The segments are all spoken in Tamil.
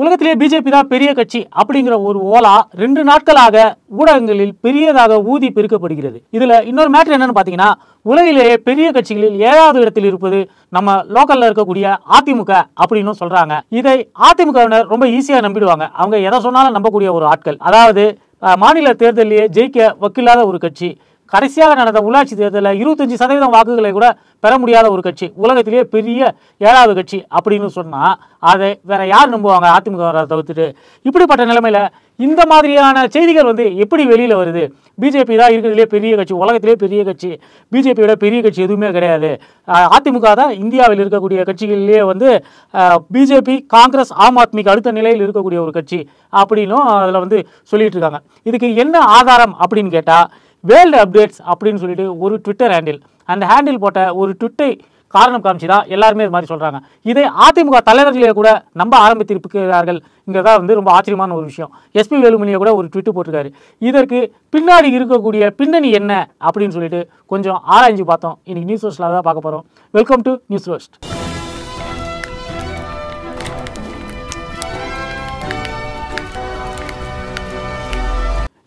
உலகத்திலேயே பிஜேபி தான் பெரிய கட்சி அப்படிங்கிற ஒரு ஓலா ரெண்டு நாட்களாக ஊடகங்களில் பெரியதாக ஊதி பெருக்கப்படுகிறது. இதுல இன்னொரு மேட்டர் என்னன்னு பாத்தீங்கன்னா உலகிலேயே பெரிய கட்சிகளில் ஏழாவது இடத்தில் இருப்பது நம்ம லோக்கல்ல இருக்கக்கூடிய அதிமுக அப்படின்னு சொல்றாங்க. இதை அதிமுகவினர் ரொம்ப ஈஸியா நம்பிடுவாங்க. அவங்க எதை சொன்னாலும் நம்பக்கூடிய ஒரு ஆட்கள். அதாவது மாநில தேர்தலிலேயே ஜெயிக்க வக்கில்லாத ஒரு கட்சி. கடைசியாக நடந்த உள்ளாட்சி தேர்தலில் இருபத்தஞ்சி சதவீதம் வாக்குகளை கூட பெற முடியாத ஒரு கட்சி. உலகத்திலேயே பெரிய ஏழாவது கட்சி அப்படின்னு சொன்னால் அதை வேற யார் நம்புவாங்க? அதிமுக தவிர்த்துட்டு. இப்படிப்பட்ட நிலைமையில் இந்த மாதிரியான செய்திகள் வந்து எப்படி வெளியில் வருது? பிஜேபி தான் இருக்கிறதுலே பெரிய கட்சி உலகத்திலே பெரிய கட்சி. பிஜேபியோட பெரிய கட்சி எதுவுமே கிடையாது. அதிமுக தான் இந்தியாவில் இருக்கக்கூடிய கட்சிகளிலேயே வந்து பிஜேபி காங்கிரஸ் ஆம் ஆத்மிக்கு அடுத்த நிலையில் இருக்கக்கூடிய ஒரு கட்சி அப்படின்னும் அதில் வந்து சொல்லிகிட்டு இருக்காங்க. இதுக்கு என்ன ஆதாரம் அப்படின்னு கேட்டால் வேர்ல்டு அப்டேட்ஸ் அப்படின்னு சொல்லிட்டு ஒரு ட்விட்டர் ஹேண்டில் அந்த ஹேண்டில் போட்ட ஒரு ட்விட்டை காரணம் காமிச்சு தான் எல்லாருமே இது மாதிரி சொல்கிறாங்க இதை அதிமுக தலைவர்களே கூட நம்ப ஆரம்பித்திருக்கிறார்கள். இங்கதான் வந்து ரொம்ப ஆச்சரியமான ஒரு விஷயம். எஸ்பி வேலுமணியை கூட ஒரு ட்விட்டு போட்டிருக்காரு. இதற்கு பின்னாடி இருக்கக்கூடிய பின்னணி என்ன அப்படின்னு சொல்லிட்டு கொஞ்சம் ஆராய்ஞ்சு பார்த்தோம். இன்னைக்கு நியூஸ் ரோஸ்டில் தான் பார்க்க போகிறோம் welcome to news roast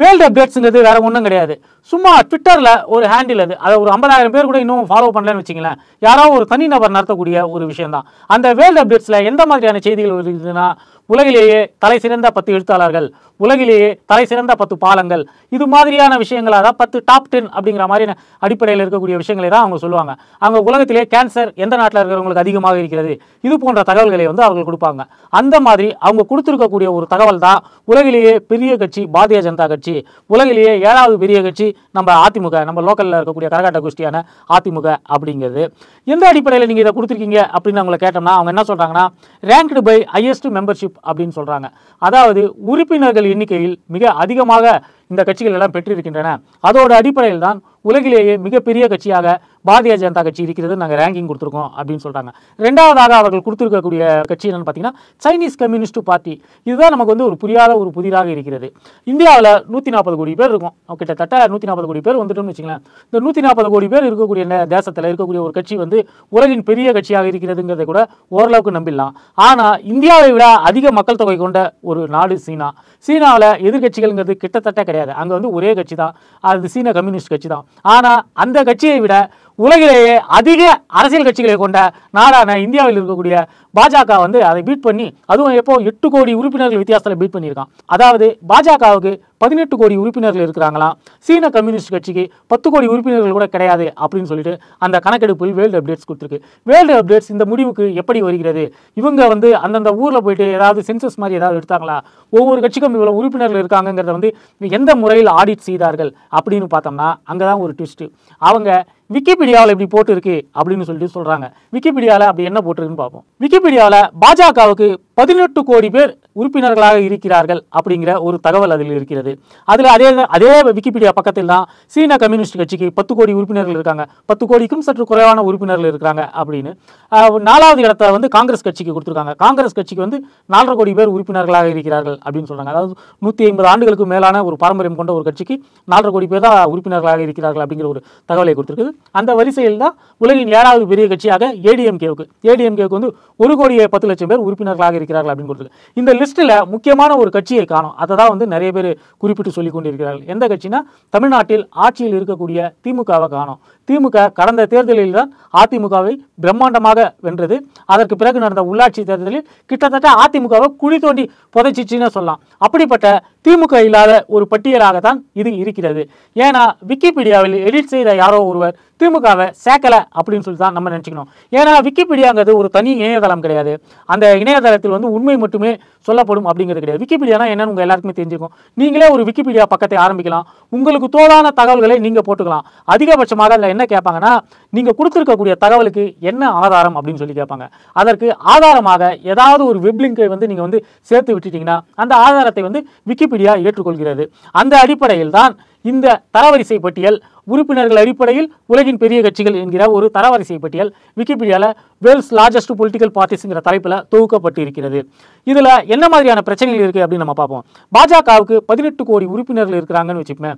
world அப்டேட்ஸுங்கிறது வேறு ஒன்றும் கிடையாது. சும்மா ட்விட்டரில் ஒரு ஹேண்டில் அது. அதை ஒரு ஐம்பதாயிரம் பேர் கூட இன்னும் ஃபாலோ பண்ணலன்னு வச்சிங்களேன் யாரோ ஒரு தனிநபர் நடத்தக்கூடிய ஒரு விஷயம் தான் அந்த வேர்ல்டு அப்டேட்ஸில் எந்த மாதிரியான செய்திகள் இருக்குதுன்னா உலகிலேயே தலை சிறந்த பத்து எழுத்தாளர்கள் உலகிலேயே தலை சிறந்த பத்து பாலங்கள் இது மாதிரியான விஷயங்களாக தான் பத்து டாப் டென் அப்படிங்கிற மாதிரியான அடிப்படையில் இருக்கக்கூடிய விஷயங்களை தான் அவங்க சொல்லுவாங்க. அவங்க உலகத்திலே கேன்சர் எந்த நாட்டில் இருக்கிறவங்களுக்கு அதிகமாக இருக்கிறது? இது போன்ற தகவல்களை வந்து அவர்கள் கொடுப்பாங்க. அந்த மாதிரி அவங்க கொடுத்துருக்கக்கூடிய ஒரு தகவல் தான் உலகிலேயே பெரிய கட்சி பாரதிய ஜனதா கட்சி. உலகிலேயே ஏழாவது பெரிய கட்சி நம்ம அதிமுக நம்ம லோக்கலில் இருக்கக்கூடிய கரகாட்ட கோஷ்டியான அதிமுக அப்படிங்கிறது. எந்த அடிப்படையில் நீங்கள் இதை கொடுத்துருக்கீங்க அப்படின்னு அவங்கள கேட்டோம்னா அவங்க என்ன சொல்கிறாங்கன்னா ரேங்க்டு பை ஹையஸ்ட் மெம்பர்ஷிப் அப்படின்னு சொல்கிறாங்க அதாவது உறுப்பினர்கள் எண்ணிக்கையில் மிக அதிகமாக இந்த கட்சிகள் எல்லாம் பெற்றிருக்கின்றன. அதோட அடிப்படையில் தான் உலகிலேயே மிகப்பெரிய கட்சியாக பாரதிய ஜனதா கட்சி இருக்கிறது நாங்கள் ரேங்கிங் கொடுத்துருக்கோம் அப்படின்னு சொல்கிறாங்க ரெண்டாவதாக அவர்கள் கொடுத்துருக்கக்கூடிய கட்சி என்னன்னு பார்த்தீங்கன்னா சைனீஸ் கம்யூனிஸ்ட் பார்ட்டி இதுதான் நமக்கு வந்து ஒரு புரியாத ஒரு புதிராக இருக்கிறது. இந்தியாவில் நூற்றி நாற்பது கோடி பேர் இருக்கும். கிட்டத்தட்ட நூற்றி நாற்பது கோடி பேர் வந்துட்டோம்னு வச்சுக்கலாம் இந்த நூற்றி நாற்பது கோடி பேர் இருக்கக்கூடிய இந்த தேசத்தில் இருக்கக்கூடிய ஒரு கட்சி வந்து உலகின் பெரிய கட்சியாக இருக்கிறதுங்கிறதை கூட ஓரளவுக்கு நம்பிடலாம். ஆனால் இந்தியாவை விட அதிக மக்கள் தொகை கொண்ட ஒரு நாடு சீனா. சீனாவில் எதிர்க்கட்சிகள்ங்கிறது கிட்டத்தட்ட கிடையாது. அங்கே வந்து ஒரே கட்சி தான் அது சீன கம்யூனிஸ்ட் கட்சி தான் ஆனால் அந்த கட்சியை விட உலகிலேயே அதிக அரசியல் கட்சிகளை கொண்ட நாடான இந்தியாவில் இருக்கக்கூடிய பாஜக வந்து அதை பீட் பண்ணி அதுவும் எப்போ எட்டு கோடி உறுப்பினர்கள் வித்தியாசத்தில் பீட் பண்ணியிருக்கான். அதாவது பாஜகவுக்கு பதினெட்டு கோடி உறுப்பினர்கள் இருக்கிறாங்களாம். சீன கம்யூனிஸ்ட் கட்சிக்கு பத்து கோடி உறுப்பினர்கள் கூட கிடையாது அப்படின்னு சொல்லிட்டு அந்த கணக்கெடுப்பில் வேர்ல்டு அப்டேட்ஸ் கொடுத்துருக்கு. வேர்ல்டு அப்டேட்ஸ் இந்த முடிவுக்கு எப்படி வருகிறது? இவங்க வந்து அந்தந்த ஊரில் போயிட்டு ஏதாவது சென்சஸ் மாதிரி ஏதாவது எடுத்தாங்களா? ஒவ்வொரு கட்சிக்கும் இவ்வளோ உறுப்பினர்கள் இருக்காங்கிறத வந்து எந்த முறையில் ஆடிட் செய்தார்கள் அப்படின்னு பார்த்தோம்னா அங்கே தான் ஒரு ட்விஸ்ட்டு. அவங்க விக்கிபீடியாவில் இப்படி போட்டிருக்கு அப்படின்னு சொல்லிட்டு சொல்கிறாங்க விக்கிபீடியாவில் அப்படி என்ன போட்டிருக்குன்னு பார்ப்போம். விக்கிபீடியாவில் பாஜகவுக்கு பதினெட்டு கோடி பேர் உறுப்பினர்களாக இருக்கிறார்கள் அப்படிங்கிற ஒரு தகவல் அதில் இருக்கிறது. அதில் அதே அதே விக்கிபீடியா பக்கத்தில் தான் சீன கம்யூனிஸ்ட் கட்சிக்கு பத்து கோடி உறுப்பினர்கள் இருக்காங்க. பத்து கோடிக்கும் சற்று குறைவான உறுப்பினர்கள் இருக்கிறாங்க அப்படின்னு. நாலாவது இடத்த வந்து காங்கிரஸ் கட்சிக்கு கொடுத்துருக்காங்க. காங்கிரஸ் கட்சிக்கு வந்து நாலரை கோடி பேர் உறுப்பினர்களாக இருக்கிறார்கள் அப்படின்னு சொல்கிறாங்க அதாவது நூற்றி ஐம்பது ஆண்டுகளுக்கு மேலான ஒரு பாரம்பரியம் கொண்ட ஒரு கட்சிக்கு நாலரை கோடி பேர் தான் உறுப்பினர்களாக இருக்கிறார்கள் அப்படிங்கிற ஒரு தகவலை கொடுத்துருக்குது. அந்த வரிசையில் தான் உலகின் ஏழாவது பெரிய கட்சியாக ஏடிஎம்கேவுக்கு ஏடிஎம்கேவுக்கு வந்து ஒரு கோடியே பத்து லட்சம் பேர் உறுப்பினர்களாக இருக்கிறார்கள் அப்படின்னு கொடுத்துருக்கு. இந்த லிஸ்ட்டில் முக்கியமான ஒரு கட்சியை காணும். அதை தான் வந்து நிறைய பேர் குறிப்பிட்டு சொல்லி கொண்டிருக்கிறார்கள் எந்த கட்சினா தமிழ்நாட்டில் ஆட்சியில் இருக்கக்கூடிய திமுகவை காணும். திமுக கடந்த தேர்தலில் தான் அதிமுகவை பிரம்மாண்டமாக வென்றது. அதற்கு பிறகு நடந்த உள்ளாட்சி தேர்தலில் கிட்டத்தட்ட அதிமுகவை குழி தோண்டி புதைச்சிச்சுன்னு சொல்லலாம். அப்படிப்பட்ட திமுக இல்லாத ஒரு பட்டியலாகத்தான் இது இருக்கிறது. ஏன்னா விக்கிபீடியாவில் எடிட் செய்த யாரோ ஒருவர் திமுகவை சேர்க்கல அப்படின்னு சொல்லி தான் நம்ம நினச்சிக்கணும். ஏன்னா விக்கிபீடியாங்கிறது ஒரு தனி இணையதளம் கிடையாது. அந்த இணையதளத்தில் வந்து உண்மை மட்டுமே சொல்லப்படும் அப்படிங்கிறது கிடையாது. விக்கிபீடியானா என்னன்னு உங்கள் எல்லாருக்குமே தெரிஞ்சுக்கும் நீங்களே ஒரு விக்கிபீடியா பக்கத்தை ஆரம்பிக்கலாம். உங்களுக்கு தோதான தகவல்களை நீங்கள் போட்டுக்கலாம். அதிகபட்சமாக அதில் என்ன கேட்பாங்கன்னா நீங்க கொடுத்துருக்கக்கூடிய தகவலுக்கு என்ன ஆதாரம் அப்படின்னு சொல்லி கேட்பாங்க. அதற்கு ஆதாரமாக ஏதாவது ஒரு வெப்லிங்கை வந்து நீங்க வந்து சேர்த்து விட்டுட்டீங்கன்னா அந்த ஆதாரத்தை வந்து விக்கிபீடியா ஏற்றுக்கொள்கிறது. அந்த அடிப்படையில் தான் இந்த தரவரிசை பட்டியல் உறுப்பினர்கள் அடிப்படையில் உலகின் பெரிய கட்சிகள் என்கிற ஒரு தரவரிசை பட்டியல் விக்கிபீடியாவில் வேர்ல்ட்ஸ் லார்ஜஸ்ட் பொலிட்டிக்கல் பார்ட்டிஸ்ங்கிற தலைப்பில் தொகுக்கப்பட்டு இருக்கிறது இதில் என்ன மாதிரியான பிரச்சனைகள் இருக்குது அப்படின்னு நம்ம பார்ப்போம். பாஜகவுக்கு பதினெட்டு கோடி உறுப்பினர்கள் இருக்கிறாங்கன்னு வச்சுக்கோங்க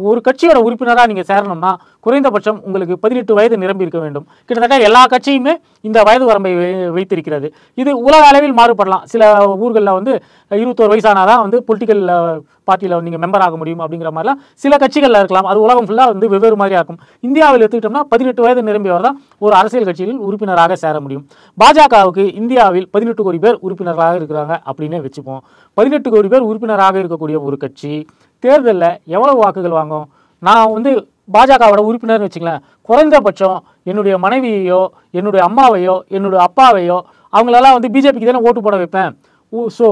ஒரு கட்சியோட உறுப்பினராக நீங்கள் சேரணும்னா குறைந்தபட்சம் உங்களுக்கு பதினெட்டு வயது நிரம்பி இருக்க வேண்டும். கிட்டத்தட்ட எல்லா கட்சியுமே இந்த வயது வரம்பை வை- வைத்திருக்கிறது. இது உலக அளவில் மாறுபடலாம். சில ஊர்களில் வந்து இருபத்தோரு வயசானாதான் வந்து பொலிட்டிக்கல் பார்ட்டியில் நீங்கள் மெம்பர் ஆக முடியும் அப்படிங்கிற மாதிரிலாம் சில கட்சிகளில் இருக்கலாம். அது உலகம் ஃபுல்லாக வந்து வெவ்வேறு மாதிரி ஆகும் இந்தியாவில் எடுத்துக்கிட்டோம்னா பதினெட்டு வயது நிரம்பியவர் தான் ஒரு அரசியல் கட்சியில் உறுப்பினராக சேர முடியும். பாஜகவுக்கு இந்தியாவில் பதினெட்டு கோடி பேர் உறுப்பினராக இருக்கிறாங்க அப்படின்னே வச்சுப்போம். பதினெட்டு கோடி பேர் உறுப்பினராக இருக்கக்கூடிய ஒரு கட்சி தேர்தலில் எவ்வளவு வாக்குகள் வாங்கும்? நான் வந்து பாஜகவோட உறுப்பினர்னு வச்சுங்களேன் குறைந்தபட்சம் என்னுடைய மனைவியையோ என்னுடைய அம்மாவையோ என்னுடைய அப்பாவையோ அவங்களெல்லாம் வந்து பிஜேபிக்கு தானே ஓட்டு போட வைப்பேன். ஸோ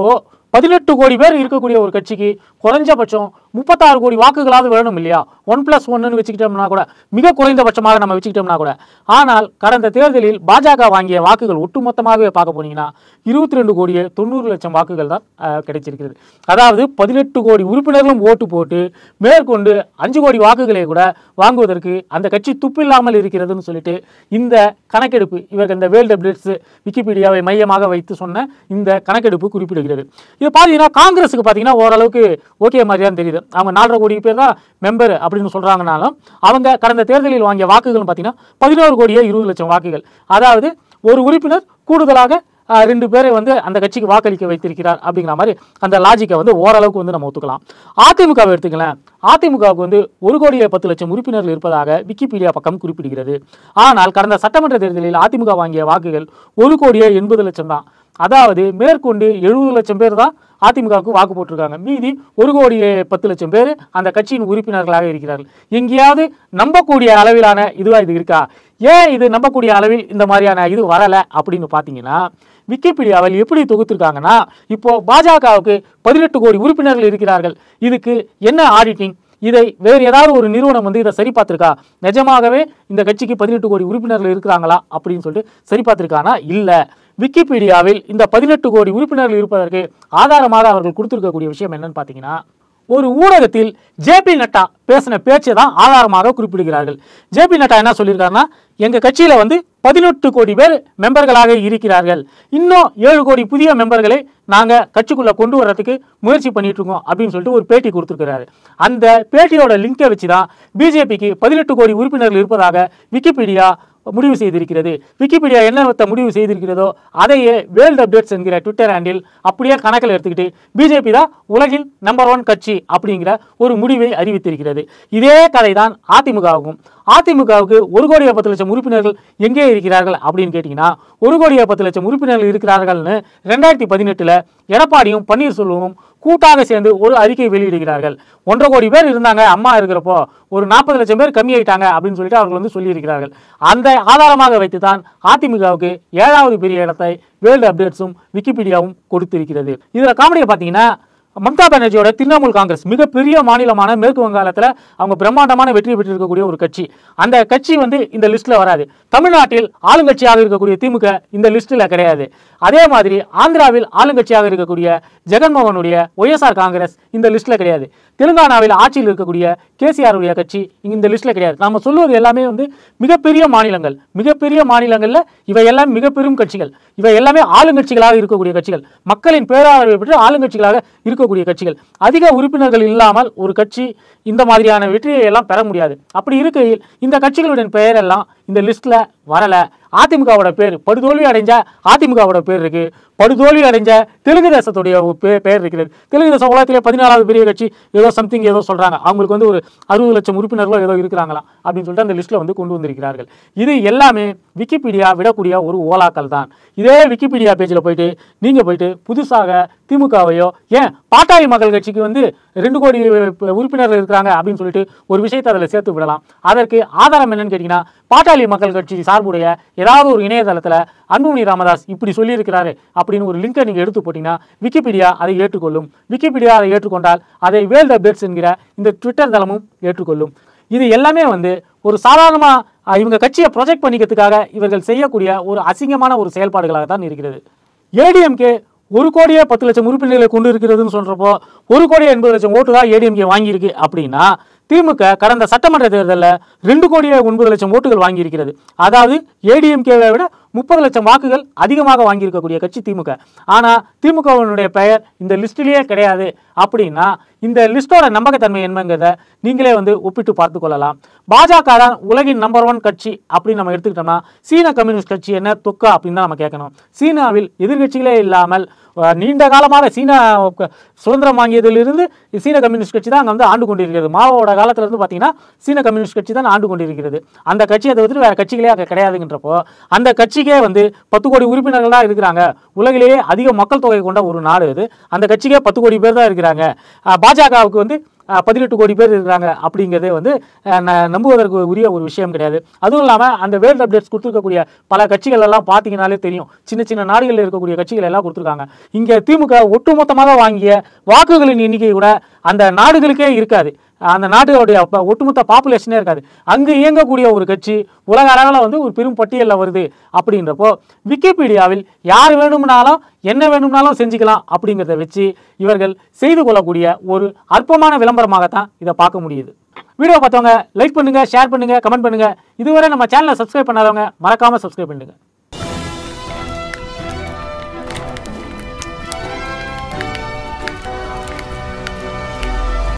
பதினெட்டு கோடி பேர் இருக்கக்கூடிய ஒரு கட்சிக்கு குறைஞ்சபட்சம் முப்பத்தாறு கோடி வாக்குகளாவது வேணும் இல்லையா? ஒன் பிளஸ் ஒன்னு வச்சுக்கிட்டோம்னா கூட மிக குறைந்தபட்சமாக நம்ம வச்சுக்கிட்டோம்னா கூட. ஆனால் கடந்த தேர்தலில் பாஜக வாங்கிய வாக்குகள் ஒட்டுமொத்தமாகவே பார்க்க போனீங்கன்னா இருபத்தி ரெண்டு கோடியே தொண்ணூறு லட்சம் வாக்குகள் தான் கிடைச்சிருக்கிறது. அதாவது பதினெட்டு கோடி உறுப்பினர்களும் ஓட்டு போட்டு மேற்கொண்டு அஞ்சு கோடி வாக்குகளை கூட வாங்குவதற்கு அந்த கட்சி துப்பில்லாமல் இருக்கிறதுன்னு சொல்லிட்டு இந்த கணக்கெடுப்பு இவர்கள் இந்த வேர்ல்டு அப்டேட்ஸ் விக்கிபீடியாவை மையமாக வைத்து சொன்ன இந்த கணக்கெடுப்பு குறிப்பிடுகிறது. இது பார்த்தீங்கன்னா காங்கிரஸுக்கு பார்த்தீங்கன்னா ஓரளவுக்கு ஓகே மாதிரியா தெரியுது. அவங்க நாலரை கோடி பேர் தான் மெம்பர் அப்படின்னு சொல்கிறாங்கனாலும் அவங்க கடந்த தேர்தலில் வாங்கிய வாக்குகள் பார்த்தீங்கன்னா பதினோரு கோடியே இருபது லட்சம் வாக்குகள். அதாவது ஒரு உறுப்பினர் கூடுதலாக ரெண்டு பேரை வந்து அந்த கட்சிக்கு வாக்களிக்க வைத்திருக்கிறார் அப்படிங்கிற மாதிரி அந்த லாஜிக்கை வந்து ஓரளவுக்கு வந்து நம்ம ஒத்துக்கலாம். அதிமுகவை எடுத்துக்கலாம் அதிமுகவுக்கு வந்து ஒரு கோடியே பத்து லட்சம் உறுப்பினர்கள் இருப்பதாக விக்கிபீடியா பக்கம் குறிப்பிடுகிறது. ஆனால் கடந்த சட்டமன்ற தேர்தலில் அதிமுக வாங்கிய வாக்குகள் ஒரு கோடியே எண்பது லட்சம் தான். அதாவது மேற்கொண்டு எழுபது லட்சம் பேர் தான் அதிமுகவுக்கு வாக்கு போட்டிருக்காங்க. மீதி ஒரு கோடி பத்து லட்சம் பேர் அந்த கட்சியின் உறுப்பினர்களாக இருக்கிறார்கள். எங்கேயாவது நம்பக்கூடிய அளவிலான இதுவாக இது இருக்கா? ஏன் இது நம்பக்கூடிய அளவில் இந்த மாதிரியான இது வரலை அப்படின்னு பார்த்தீங்கன்னா விக்கிபீடியாவில் எப்படி தொகுத்திருக்காங்கன்னா இப்போ பாஜகவுக்கு பதினெட்டு கோடி உறுப்பினர்கள் இருக்கிறார்கள். இதுக்கு என்ன ஆடிட்டிங் இதை வேறு ஏதாவது ஒரு நிறுவனம் வந்து இதை சரி பார்த்துருக்கா? நிஜமாகவே இந்த கட்சிக்கு பதினெட்டு கோடி உறுப்பினர்கள் இருக்கிறாங்களா அப்படின்னு சொல்லிட்டு சரி பார்த்துருக்கானா? இல்லை. விக்கிபீடியாவில் இந்த பதினெட்டு கோடி உறுப்பினர்கள் இருப்பதற்கு ஆதாரமாக அவர்கள் கொடுத்திருக்கக்கூடிய விஷயம் என்னன்னு பார்த்தீங்கன்னா ஒரு ஊடகத்தில் ஜேபி நட்டா பேசின பேச்சை தான் ஆதாரமாக குறிப்பிடுகிறார்கள். ஜேபி நட்டா என்ன சொல்லியிருக்காருன்னா எங்கள் கட்சியில் வந்து பதினெட்டு கோடி பேர் மெம்பர்களாக இருக்கிறார்கள். இன்னும் ஏழு கோடி புதிய மெம்பர்களை நாங்கள் கட்சிக்குள்ளே கொண்டு வர்றதுக்கு முயற்சி பண்ணிட்டு இருக்கோம் அப்படின்னு சொல்லிட்டு ஒரு பேட்டி கொடுத்துருக்கிறாரு. அந்த பேட்டியோட லிங்கை வச்சு தான் பிஜேபிக்கு பதினெட்டு கோடி உறுப்பினர்கள் இருப்பதாக விக்கிபீடியா முடிவு செய்திருக்கிறது. விக்கிபீடியா என்ன முடிவு செய்திருக்கிறதோ அதையே வேர்ல்டு அப்டேட்ஸ் என்கிற ட்விட்டர் ஹேண்டில் அப்படியே கணக்கில் எடுத்துக்கிட்டு பிஜேபி தான் உலகில் நம்பர் ஒன் கட்சி அப்படிங்கிற ஒரு முடிவை அறிவித்திருக்கிறது. இதே கதை தான் அதிமுகவுக்கும். அதிமுகவுக்கு ஒரு கோடியே பத்து லட்சம் உறுப்பினர்கள் எங்கே இருக்கிறார்கள் அப்படின்னு கேட்டிங்கன்னா ஒரு கோடியே பத்து லட்சம் உறுப்பினர்கள் இருக்கிறார்கள்னு ரெண்டாயிரத்தி பதினெட்டில் எடப்பாடியும் பன்னீர்செல்வமும் கூட்டாக சேர்ந்து ஒரு அறிக்கை வெளியிடுகிறார்கள். ஒன்றரை கோடி பேர் இருந்தாங்க அம்மா இருக்கிறப்போ ஒரு நாற்பது லட்சம் பேர் கம்மியாயிட்டாங்க அப்படின்னு சொல்லிட்டு அவர்கள் வந்து சொல்லியிருக்கிறார்கள். அந்த ஆதாரமாக வைத்து தான் அதிமுகவுக்கு ஏழாவது பெரிய இடத்தை வேர்ல்டு அப்டேட்ஸும் விக்கிபீடியாவும் கொடுத்திருக்கிறது. இதில் காமெடியை பார்த்தீங்கன்னா மம்தா பானர்ஜியோட திரிணாமுல் காங்கிரஸ் மிகப்பெரிய மாநிலமான மேற்கு வங்காளத்தில் அவங்க பிரம்மாண்டமான வெற்றி பெற்றிருக்கக்கூடிய ஒரு கட்சி. அந்த கட்சி வந்து இந்த லிஸ்ட்டில் வராது. தமிழ்நாட்டில் ஆளுங்கட்சியாக இருக்கக்கூடிய திமுக இந்த லிஸ்ட்டில் கிடையாது. அதே மாதிரி ஆந்திராவில் ஆளுங்கட்சியாக இருக்கக்கூடிய ஜெகன்மோகனுடைய ஒய்எஸ்ஆர் காங்கிரஸ் இந்த லிஸ்ட்டில் கிடையாது. தெலுங்கானாவில் ஆட்சியில் இருக்கக்கூடிய கேசிஆருடைய கட்சி இந்த லிஸ்ட்டில் கிடையாது. நாம் சொல்லுவது எல்லாமே வந்து மிகப்பெரிய மாநிலங்கள். மிகப்பெரிய மாநிலங்களில் இவை எல்லாம் மிகப்பெரும் கட்சிகள். இவை எல்லாமே ஆளுங்கட்சிகளாக இருக்கக்கூடிய கட்சிகள். மக்களின் பேராதரவை பெற்று ஆளுங்கட்சிகளாக இருக்கக்கூடிய கட்சிகள். அதிக உறுப்பினர்கள் இல்லாமல் ஒரு கட்சி இந்த மாதிரியான வெற்றியை எல்லாம் பெற முடியாது. அப்படி இருக்கையில் இந்த கட்சிகளுடைய பெயரெல்லாம் இந்த லிஸ்ட்ல வரல. அதிமுகவோட பேர் படுதோல்வி அடைஞ்ச அதிமுகவோட பேர் இருக்கு. படுதோல்வி அடைஞ்ச தெலுங்கு தேசத்துடைய பேர் பே- பெயர் இருக்கிறது. தெலுங்கு தேசம் உலகத்திலே பதினாலாவது பெரிய கட்சி ஏதோ சம்திங் ஏதோ சொல்றாங்க. அவங்களுக்கு வந்து ஒரு அறுபது லட்சம் உறுப்பினர்களோ ஏதோ இருக்கிறாங்களா? அப்படின்னு சொல்லிட்டு அந்த லிஸ்ட்ல வந்து கொண்டு வந்திருக்கிறார்கள். இது எல்லாமே விக்கிபீடியா விடக்கூடிய ஒரு ஓலாக்கள் தான். இதே விக்கிபீடியா பேஜில் போயிட்டு நீங்க போயிட்டு புதுசாக திமுகவையோ ஏன் பாட்டாளி மக்கள் கட்சிக்கு வந்து ரெண்டு கோடி உறுப்பினர்கள் இருக்கிறாங்க அப்படின்னு சொல்லிட்டு ஒரு விஷயத்தை அதில் சேர்த்து விடலாம். அதற்கு ஆதாரம் என்னன்னு கேட்டிங்கன்னா பாட்டாளி மக்கள் கட்சி சார்புடைய ஏதாவது ஒரு இணையதளத்தில் அன்புமணி ராமதாஸ் இப்படி சொல்லியிருக்கிறாரு அப்படின்னு ஒரு லிங்கை நீங்கள் எடுத்து போட்டிங்கன்னா விக்கிபீடியா அதை ஏற்றுக்கொள்ளும். விக்கிபீடியா அதை ஏற்றுக்கொண்டால் அதை வேல் த பெட்ஸ் என்கிற இந்த ட்விட்டர் தளமும் ஏற்றுக்கொள்ளும். இது எல்லாமே வந்து ஒரு சாதாரணமாக இவங்க கட்சியை ப்ரொஜெக்ட் பண்ணிக்கிறதுக்காக இவர்கள் செய்யக்கூடிய ஒரு அசிங்கமான ஒரு செயல்பாடுகளாக தான் இருக்கிறது. ஏடிஎம்கே ஒரு கோடியே பத்து லட்சம் உறுப்பினர்களை கொண்டு இருக்கிறதுன்னு சொல்கிறப்போ ஒரு கோடியே எண்பது லட்சம் ஓட்டு தான் ஏடிஎம்கே வாங்கியிருக்கு அப்படின்னா திமுக கடந்த சட்டமன்ற தேர்தலில் ரெண்டு கோடியே ஒன்பது லட்சம் ஓட்டுகள் வாங்கியிருக்கிறது. அதாவது ஏடிஎம்கேவை விட முப்பது லட்சம் வாக்குகள் அதிகமாக வாங்கியிருக்கக்கூடிய கட்சி திமுக. ஆனால் திமுகவினுடைய பெயர் இந்த லிஸ்டிலேயே கிடையாது. அப்படின்னா இந்த லிஸ்டோட நம்பகத்தன்மை என்னங்கிறத நீங்களே வந்து ஒப்பிட்டு பார்த்து கொள்ளலாம். பாஜக தான் உலகின் நம்பர் ஒன் கட்சி அப்படின்னு நம்ம எடுத்துக்கிட்டோம்னா சீன கம்யூனிஸ்ட் கட்சி என்ன தொக்கா அப்படின்னு தான் நம்ம கேட்கணும். சீனாவில் எதிர்க்கட்சிகளே இல்லாமல் நீண்ட காலமாக சீனா சுதந்திரம் வாங்கியதிலிருந்து சீன கம்யூனிஸ்ட் கட்சி தான் அங்கே வந்து ஆண்டு கொண்டிருக்கிறது. மாவோட காலத்திலிருந்து பார்த்தீங்கன்னா சீன கம்யூனிஸ்ட் கட்சி தான் ஆண்டு கொண்டிருக்கிறது. அந்த கட்சியை தவிர்த்து வேற கட்சிகளே அங்கே கிடையாதுன்றப்போ அந்த கட்சிக்கே வந்து பத்து கோடி உறுப்பினர்கள் தான் இருக்கிறாங்க. உலகிலேயே அதிக மக்கள் தொகை கொண்ட ஒரு நாடு இது அந்த கட்சிக்கே பத்து கோடி பேர் தான் இருக்கிறாங்க. பாஜகவுக்கு வந்து பதினெட்டு கோடி பேர் இருக்கிறாங்க அப்படிங்கிறதே வந்து ந- நம்புவதற்கு உரிய ஒரு விஷயம் கிடையாது. அதுவும் இல்லாமல் அந்த வேர்ல்டு அப்டேட்ஸ் கொடுத்துருக்கக்கூடிய பல கட்சிகள் எல்லாம் பார்த்தீங்கனாலே தெரியும். சின்ன சின்ன நாடுகளில் இருக்கக்கூடிய கட்சிகள் எல்லாம் கொடுத்துருக்காங்க. இங்கே திமுக ஒட்டுமொத்தமாக வாங்கிய வாக்குகளின் எண்ணிக்கை கூட அந்த நாடுகளுக்கே இருக்காது. அந்த நாட்டுடைய ஒட்டுமொத்த பாப்புலேஷனே இருக்காது. அங்கு இயங்கக்கூடிய ஒரு கட்சி உலக அளவில் வந்து ஒரு பெரும் பட்டியலில் வருது அப்படின்றப்போ விக்கிபீடியாவில் யார் வேணும்னாலும் என்ன வேணும்னாலும் செஞ்சுக்கலாம் அப்படிங்கிறத வச்சு இவர்கள் செய்து கொள்ளக்கூடிய ஒரு அற்பமான விளம்பரமாகத்தான் இதை பார்க்க முடியுது. வீடியோ பார்த்தவங்க லைக் பண்ணுங்கள் ஷேர் பண்ணுங்கள் கமெண்ட் பண்ணுங்கள் இதுவரை நம்ம சேனலை சப்ஸ்கிரைப் பண்ணாதவங்க மறக்காம சப்ஸ்கிரைப் பண்ணுங்கள்